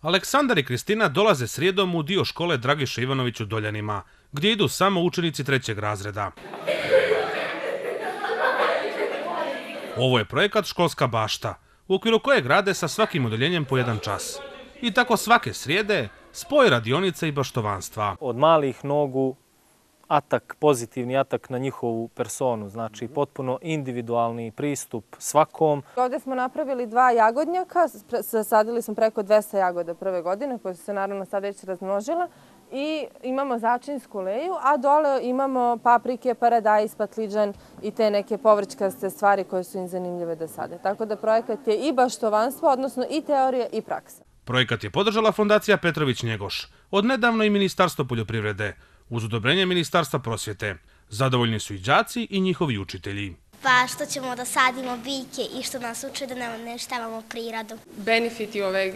Aleksandar i Kristina dolaze srijedom u dio škole Dragiša Ivanović u Doljanima, gdje idu samo učenici trećeg razreda. Ovo je projekat Školska bašta, u okviru kojeg rade sa svakim odeljenjem po jedan čas. I tako svake srijede spoj radionice i baštovanstva. Od malih nogu atak, pozitivni atak na njihovu personu, znači potpuno individualni pristup svakom. Ovdje smo napravili dva jagodnjaka, sadili smo preko 200 jagoda prve godine, koje su se naravno sad već razmnožile. I imamo začinsku leju, a dole imamo paprike, paradajs, patliđan i te neke povrćkaste stvari koje su im zanimljive da sade. Tako da projekat je i baštovanstvo, odnosno i teorija i praksa. Projekat je podržala Fondacija Petrović Njegoš, od nedavno i Ministarstvo poljoprivrede, uz odobrenje Ministarstva prosvjete. Zadovoljni su i džaci i njihovi učitelji. Pa što ćemo da sadimo biljke i što nas uče da ne uništavamo priradu. Benefiti ove,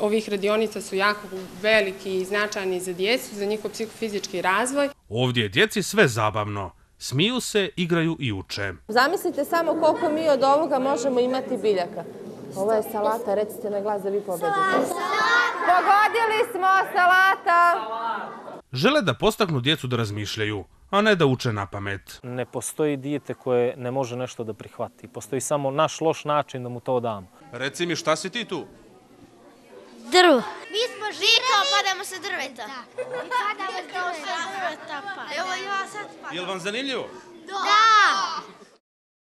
ovih radionica su jako veliki i značajni za djecu, za njihov psihofizički razvoj. Ovdje je djeci sve zabavno. Smiju se, igraju i uče. Zamislite samo koliko mi od ovoga možemo imati biljaka. Ovo je salata, recite na glas da vi pobedite. Pogodili smo salata! Žele da postaknu djecu da razmišljaju, a ne da uče na pamet. Ne postoji dijete koje ne može nešto da prihvati. Postoji samo naš loš način da mu to damo. Reci mi, šta si ti tu? Drvo. Mi smo žirali. Mi padamo sa drveta. Da. Mi padamo sa drveta. Evo ja sad padam. Jel vam zanimljivo? Da.